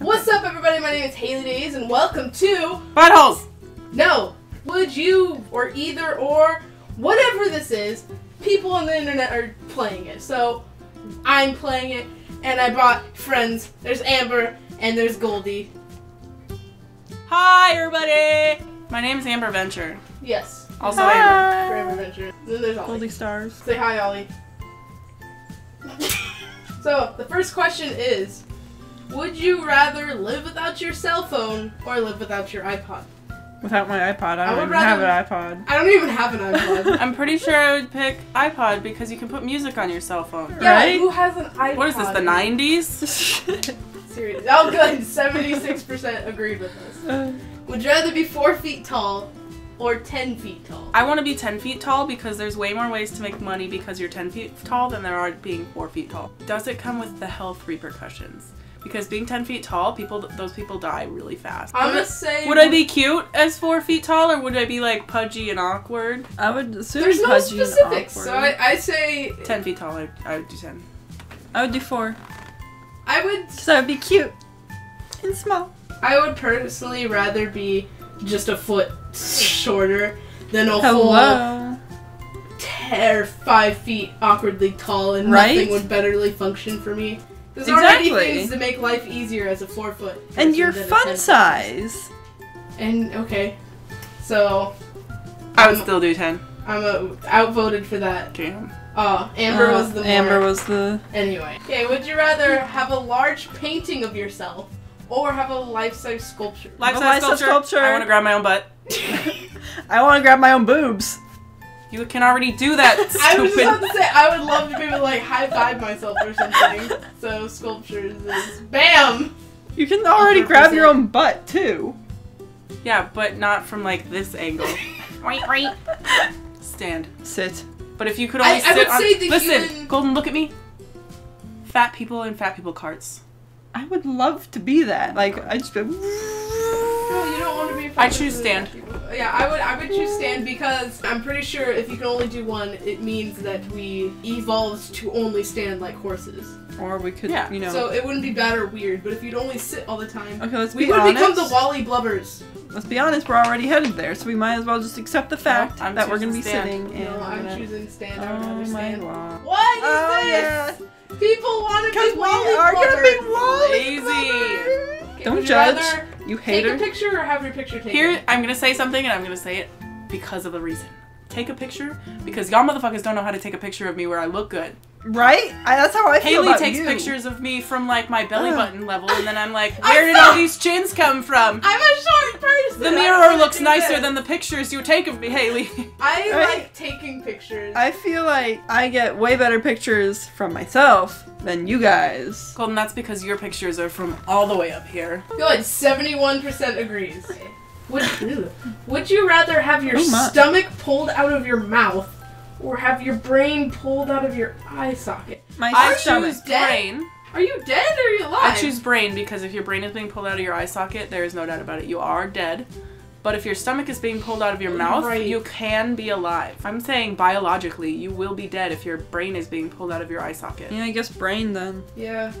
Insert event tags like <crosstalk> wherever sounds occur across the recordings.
What's up, everybody? My name is Haley Daze, and welcome to Buttholes! No, Would You or Either or whatever this is. People on the internet are playing it, so I'm playing it, and I brought friends. There's Amber and there's Goldie. Hi, everybody! My name is Amber Venture. Yes, Also Amber. for Amber Venture. Then there's Ollie. Goldie stars. Say hi, Ollie. <laughs> so the first question is: Would you rather live without your cell phone or live without your iPod? Without my iPod, I I don't would even rather- have an iPod. I don't even have an iPod. <laughs> I'm pretty sure I would pick iPod because you can put music on your cell phone. yeah, Right? who has an iPod? What is this, the 90s? <laughs> Seriously. Oh, good. Seventy-six percent agreed with us. Would you rather be four feet tall or ten feet tall? I want to be 10 feet tall because there's way more ways to make money because you're 10 feet tall than there are being 4 feet tall. Does it come with the health repercussions? Because being 10 feet tall, people those people die really fast. I'm gonna say. Would I be cute as 4 feet tall or would I be like pudgy and awkward? I would assume There's no pudgy and specifics, so. I, I say 10 feet tall, I, I would do 10. I would do four. I would Because I would be cute. And small. I would personally rather be just a foot shorter than a full Hello. tear five feet awkwardly tall and Right? nothing would betterly function for me. There's already Exactly. things to make life easier as a four foot. And person your fun size. And okay, so I would Um, still do 10. I'm uh, outvoted for that. Damn. Oh, Amber Uh, was the more. Amber was the. Anyway, okay. Would you rather have a large painting of yourself or have a life-size sculpture? Life-size life-size sculpture. sculpture. I want to grab my own butt. <laughs> I want to grab my own boobs. You can already do that, <laughs> I was just about to say I would love to be able to like high five myself or something. so sculptures is bam. You can already grab 100%. your own butt too. Yeah, but not from like this angle. <laughs> Right, right. Stand. Sit. But if you could I- only I sit would on. say the Listen, human- Golden, look at me. Fat people in fat people carts. I would love to be that. Like I just. Be... No, you don't want to be. I choose with stand. people. Yeah, I would. I would choose stand because I'm pretty sure if you can only do one, it means that we evolved to only stand like horses. Or we could, Yeah. you know. So it wouldn't be bad or weird. But if you'd only sit all the time, okay, let's we be would honest. become the WALL-E Blubbers. Let's be honest. We're already headed there, so we might as well just accept the fact I'm that we're gonna be stand. sitting. No, and we're I'm gonna- choosing stand. Oh my god. What is Oh this? People want to be WALL-E Because we are gonna be WALL-E Lazy. Blubbers. Don't would you judge. rather Take hater. a picture or have your picture taken. Here, I'm gonna say something and I'm gonna say it because of a reason. Take a picture because y'all motherfuckers don't know how to take a picture of me where I look good. Right? I, that's how I feel Haley about takes you. pictures of me from like my belly Ugh. button level and then I'm like, I where did saw- all these chins come from? I'm a short person. The mirror looks nicer this. than the pictures you take of me, Haley. <laughs> I Right? like taking pictures. I feel like I get way better pictures from myself than you guys. Golden, that's because your pictures are from all the way up here. Good. Seventy-one percent agrees. Would ew. Would you rather have your Oh stomach pulled out of your mouth or have your brain pulled out of your eye socket? My I stomach. choose dead? brain. Are you dead or are you alive? I choose brain because if your brain is being pulled out of your eye socket, there is no doubt about it. You are dead. But if your stomach is being pulled out of your mouth, Right. you can be alive. I'm saying biologically, you will be dead if your brain is being pulled out of your eye socket. Yeah, I guess brain then. Yeah.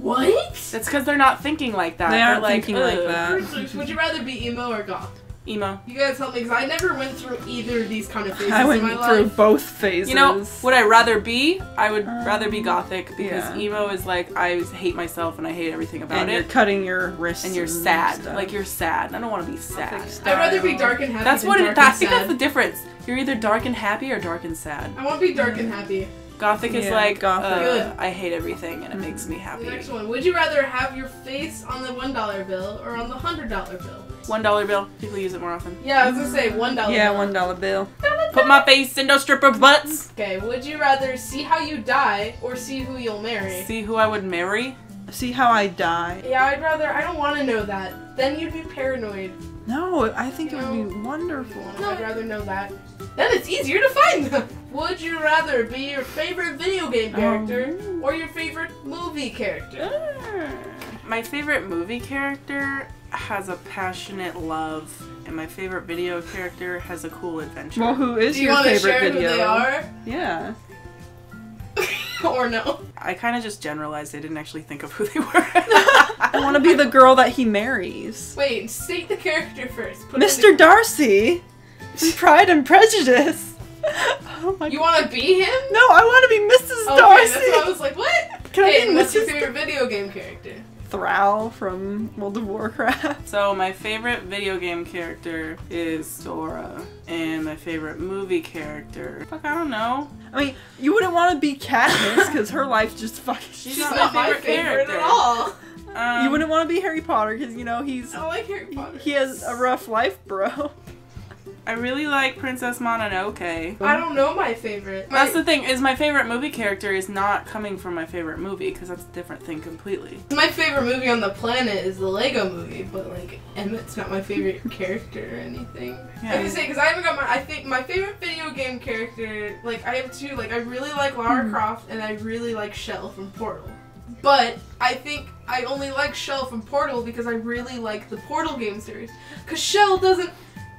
What? That's because they're not thinking like that. They They're aren't like, thinking like that. Would you rather be emo or goth? Emo. You guys help me because I never went through either of these kind of phases I went in my through life. both phases. You know, would I rather be? I would Uh, rather be gothic because yeah. emo is like I hate myself and I hate everything about it. and you're cutting your wrists. And you're sad. stuff. Like you're sad. I don't want to be sad. I'd rather be dark and happy. That's than what dark it. I and think that's the difference. You're either dark and happy or dark and sad. I want to be dark and happy. Gothic is Yeah, like gothic. uh, I hate everything and it makes me The happy. next one. Would you rather have your face on the one dollar bill or on the hundred dollar bill? One dollar bill. People use it more often. Yeah, I was gonna say one dollar. Yeah, bill. one dollar bill. Put my face in those stripper butts. Okay. Would you rather see how you die or see who you'll marry? See who I would marry. See how I die. Yeah, I'd rather. I don't want to know that. Then you'd be paranoid. No, I think it would No. be wonderful. No, I'd rather know that. Then it's easier to find them. <laughs> Would you rather be your favorite video game character Oh. or your favorite movie character? Ah. My favorite movie character has a passionate love, and my favorite video character has a cool adventure. Well, who is Do you your want favorite share video? who they are Yeah. <laughs> or no? I kind of just generalized. I didn't actually think of who they were. <laughs> I want to be be the girl that he marries. Wait, state the character first. Put Mr. in- Darcy from <laughs> Pride and Prejudice. Oh my You want to be him? No, I want to be Mrs. Okay, Darcy. that's why I was like, what? Can I hey, be what's your favorite video game character? Thrall from World of Warcraft. So my favorite video game character is Dora, and my favorite movie character, fuck, I don't know. I mean, you wouldn't want to be Katniss because her life just fucking. She's She's not not, my my favorite favorite, character. at all. Um, You wouldn't want to be Harry Potter because you know he's I like Harry Potter. he has a rough life, bro. I really like Princess Mononoke. I don't know my favorite. That's My, the thing is my favorite movie character is not coming from my favorite movie because that's a different thing completely. my favorite movie on the planet is the Lego movie, but like Emmet's not my favorite <laughs> character or anything. I have to say, because I haven't got my. I think my favorite video game character, like I have two. Like I really like Lara hmm. Croft and I really like Chell from Portal. But I think I only like Chell from Portal because I really like the Portal game series. Because Chell doesn't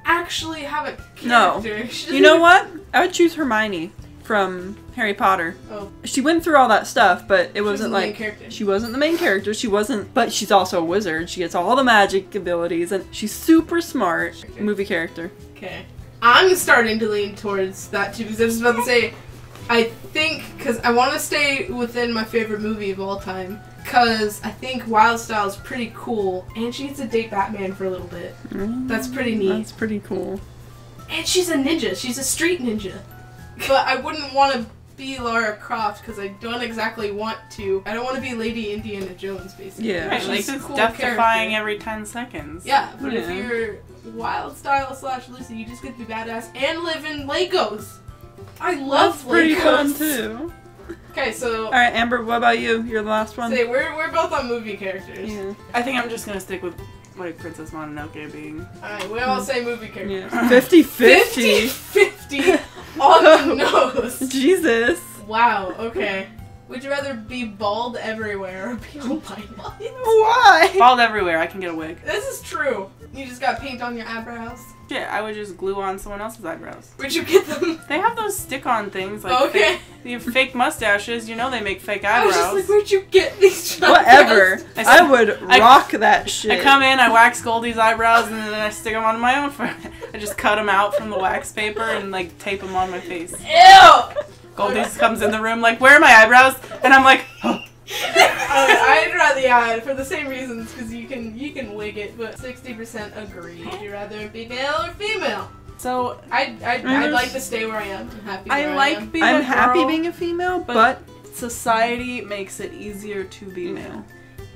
actually have a No. character. <laughs> She You know what? I would choose Hermione from Harry Potter. Oh. She went through all that stuff, but it She wasn't main like character. she wasn't the main character. She wasn't, but she's also a wizard. She gets all the magic abilities, and she's super smart. Movie character. Okay. I'm starting to lean towards that too because I was about to say, I think because I want to stay within my favorite movie of all time because I think Wyldstyle is pretty cool and she gets to date Batman for a little bit. Mm, that's pretty neat. That's pretty cool. And she's a ninja. She's a street ninja. But I wouldn't want to be Lara Croft because I don't exactly want to. I don't want to be Lady Indiana Jones, basically. Yeah. Right, She's like a cool death defying every 10 seconds. Yeah, but if Yeah. you're Wyldstyle slash Lucy, you just get to be badass and live in Legos. I love That's pretty fun too. Okay, so All right, Amber. What about you? You're the last one. say we're we're both on movie characters. Yeah. I think I'm just gonna stick with like Princess Mononoke being. All right, we all say movie characters. Yeah. <laughs> 50 50 50. 50 on the nose. Jesus. Wow. Okay. Would you rather be bald everywhere or be albino? Why? Bald everywhere, I can get a wig. This is true. You just got paint on your eyebrows. Shit, I would just glue on someone else's eyebrows. Where'd you get them? They have those stick on things, like Okay. fake, the fake mustaches, you know they make fake eyebrows. I was just eyebrows. like, where'd you get these? Whatever. eyebrows? I I would I- rock that shit. I come in, I wax Goldie's eyebrows, and then I stick them on my own. For, I just cut them out from the wax paper and like tape them on my face. Ew. Goldie comes in the room like, "Where are my eyebrows?" And I'm like, I- <gasps> I'd rather yeah for the same reasons because you can you can wig it, but sixty percent agree. Would you rather be male or female? "So I I I'd mm-hmm. like to stay where I am. I'm happy. I where like am. being I'm a happy girl, being a female, but- but, society makes it easier to be mm-hmm. male."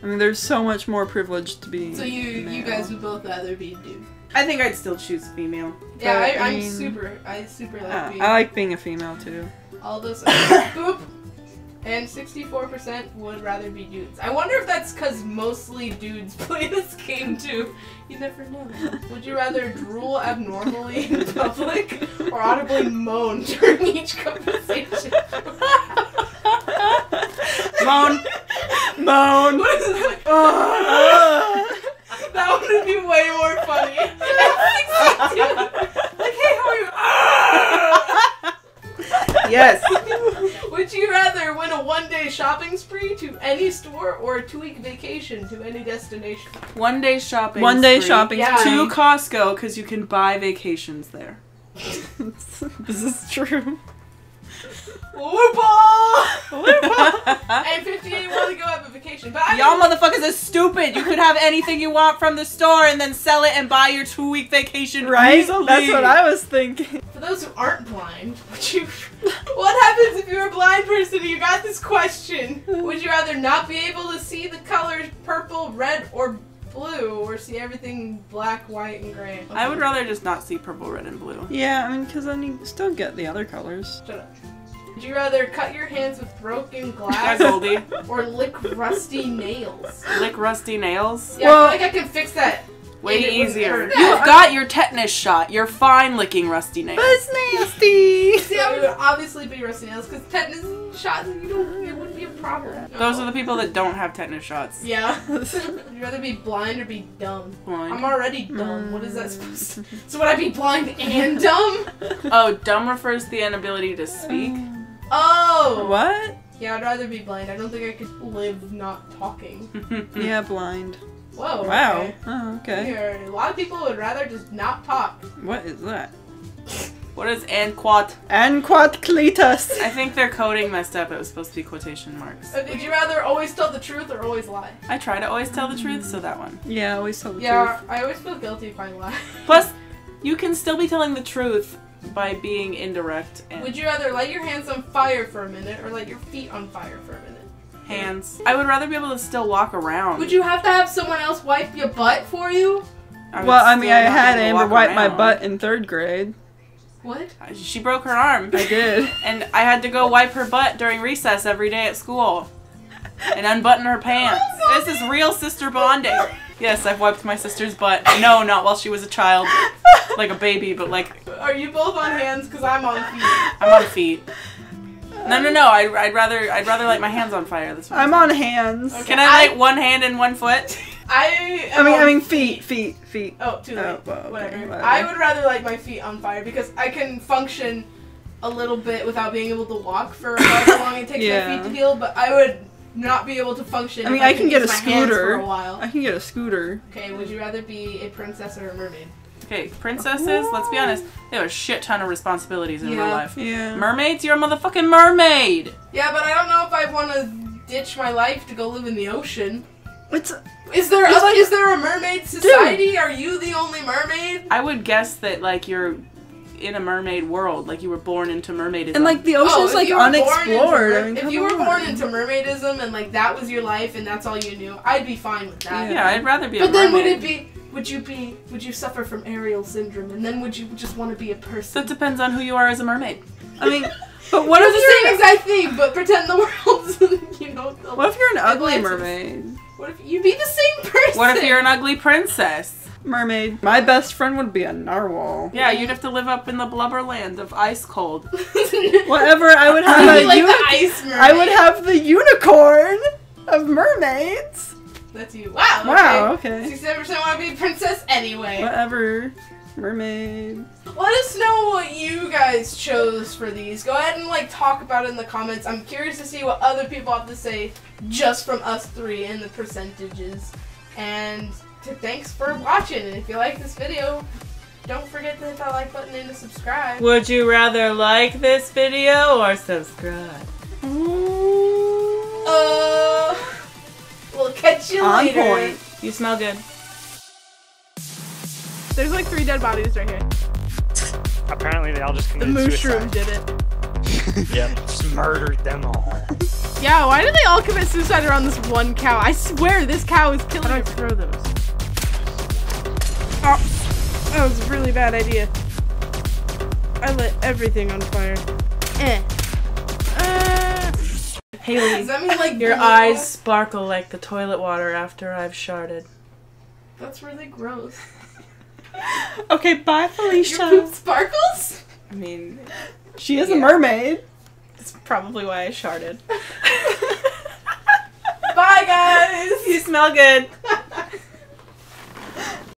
I mean, there's so much more privilege to be. So you you guys would both rather be dude. I think I'd still choose female. Yeah, I, I I'm mean- super. I super like Uh, being I like being a female too. all those. <coughs> Boop. And 64% would rather be dudes. I wonder if that's because mostly dudes <laughs> play this game too. You never know. <laughs> Would you rather drool abnormally in public or audibly moan during each conversation? <laughs> Moan. Moan. What is that? That would be way more funny. Like, hey, how are you? <laughs> yes. <laughs> Would you rather win a one-day shopping spree to any store or a two-week vacation to any destination? One day shopping. One day spree shopping Yeah. to Costco because you can buy vacations there. <laughs> this is true. Whoopah! and 58 want to go have a vacation, but I Y'all motherfuckers are stupid. You could have anything you want from the store and then sell it and buy your two week vacation Right? easily. That's what I was thinking. For those who aren't blind, would you? What happens if you're a blind person and you got this question? Would you rather not be able to see the colors purple, red, or blue, or see everything black, white, and gray? I would rather just not see purple, red, and blue. Yeah, I mean, because then you still get the other colors. Shut up. Would you rather cut your hands with broken glass Goldie. or lick rusty nails? Lick rusty nails. Yeah, Well- I feel like I can fix that. Way And it wouldn't easier. You've got your tetanus shot. You're fine licking rusty nails. That's nasty. See, that would obviously be rusty nails because tetanus shots, you don't, it wouldn't be a problem. Those are the people that don't have tetanus shots. Yeah. <laughs> You'd you rather be blind or be dumb? Blind. I'm already dumb. What is that supposed to? Mm. So would I be blind and dumb? Oh, dumb refers to the inability to speak. Mm. Oh. what? Yeah, I'd rather be blind. I don't think I could live not talking. <laughs> Yeah, blind. Whoa. Wow. Okay. Oh, okay. Here, a lot of people would rather just not talk. What is that? What is anquat? Anquatcletus. I think their coding messed up. It was supposed to be quotation marks. Uh, would you rather always tell the truth or always lie? I try to always tell the truth, so that one. Yeah, always tell the Yeah, truth. Yeah, I always feel guilty if I lie. Plus, you can still be telling the truth by being indirect and Would you rather light your hands on fire for a minute or light your feet on fire for a minute? hands. I would rather be able to still walk around. Would you have to have someone else wipe your butt for you? I Well, I mean, I had Amber walk wipe my butt in third grade. What? Uh, she broke her arm. I did. <laughs> And I had to go wipe her butt during recess every day at school. And unbutton her pants. Oh this is real sister bonding. Yes, I've wiped my sister's butt. No, not while she was a child. Like a baby, but like, Are you both on hands? Because I'm on feet. I'm on feet. No, no, no. I'd, I'd rather I'd rather light my hands on fire. This what I'm on hands. Okay. Can I I- light one hand and one foot? I. I am mean, on I mean feet, feet, feet. Oh, too late. Oh, well, okay, whatever. whatever. I would rather light my feet on fire because I can function a little bit without being able to walk for however long it takes Yeah. my feet to heal, but I would not be able to function. I mean, if I can get a scooter. for a while. I can get a scooter. Okay, would you rather be a princess or a mermaid? Okay, princesses. Let's be honest. They have a shit ton of responsibilities in real life. Yeah. Mermaids, you're a motherfucking mermaid. Yeah, but I don't know if I want to ditch my life to go live in the ocean. It's Is there It's a, like- is there a mermaid society? Are you the only mermaid? I would guess that like you're in a mermaid world, like you were born into mermaidism. and like the Oh, ocean's if like you were born into unexplored. mer- I mean, if you were on. born into mermaidism and like that was your life and that's all you knew, I'd be fine with that. yeah, I'd rather be a But then would it be? Would you be? Would you suffer from Ariel syndrome? And then would you just want to be a person? That depends on who you are as a mermaid. I mean, <laughs> but what What if the same you're exact thing, but pretend the <laughs> world's you know. the- what if you're an ugly Atlantis. mermaid? What if you'd be the same person? What if you're an ugly princess? Mermaid. My best friend would be a narwhal. Yeah, you'd have to live up in the blubber land of ice cold. <laughs> Whatever. I would have You'd a like uni- the ice mermaid. I would have the unicorn of mermaids. That's you. Wow. Wow, Okay. okay. Sixty-seven percent want to be a princess anyway. Whatever. Mermaid. Let us know what you guys chose for these. Go ahead and like talk about it in the comments. I'm curious to see what other people have to say just from us three and the percentages. And t- thanks for watching. And if you like this video, don't forget to hit that like button and to subscribe. Would you rather like this video or subscribe? Uh, we'll catch you On later. point. You smell good. There's like three dead bodies right here. Apparently, they all just committed suicide. The mushroom suicide. did it. <laughs> Yep, just murdered them all. Yeah, why did they all commit suicide around this one cow? I swear this cow is killing How do I throw those? That was a really bad idea. I lit everything on fire. Eh. Uh, Haley, <laughs> does that mean like your blue? eyes sparkle like the toilet water after I've sharded. That's really gross. <laughs> Okay, bye, Felicia. Your Felicia. poop sparkles? I mean, She is a mermaid. that's probably why I sharded. <laughs> Bye, guys. you smell good.